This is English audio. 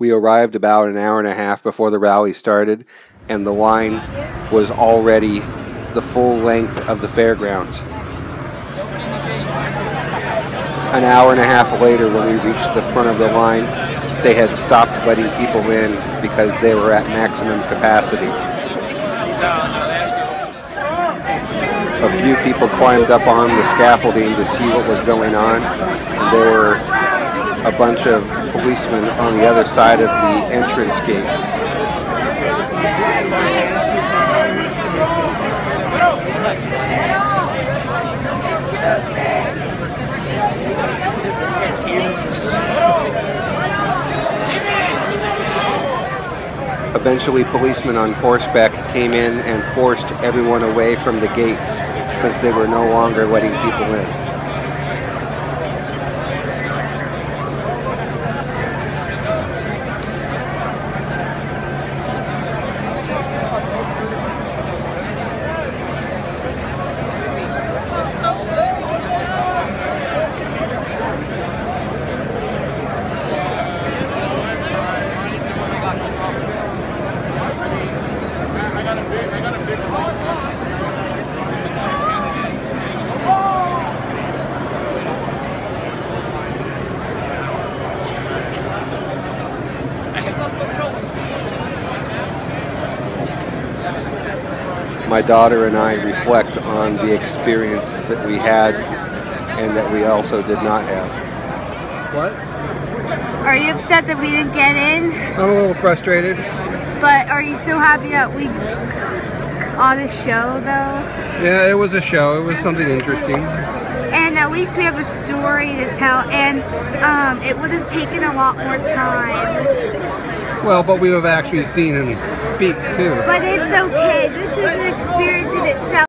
We arrived about an hour and a half before the rally started, and the line was already the full length of the fairgrounds. An hour and a half later, when we reached the front of the line, they had stopped letting people in because they were at maximum capacity. A few people climbed up on the scaffolding to see what was going on, there were a bunch of policemen on the other side of the entrance gate. Eventually, policemen on horseback came in and forced everyone away from the gates since they were no longer letting people in. My daughter and I reflect on the experience that we had and that we also did not have. What? Are you upset that we didn't get in? I'm a little frustrated. But are you so happy that we on a show though? Yeah, it was a show. It was something interesting. At least we have a story to tell, and um, it would have taken a lot more time. Well, but we would have actually seen him speak too. But it's okay. This is an experience in itself.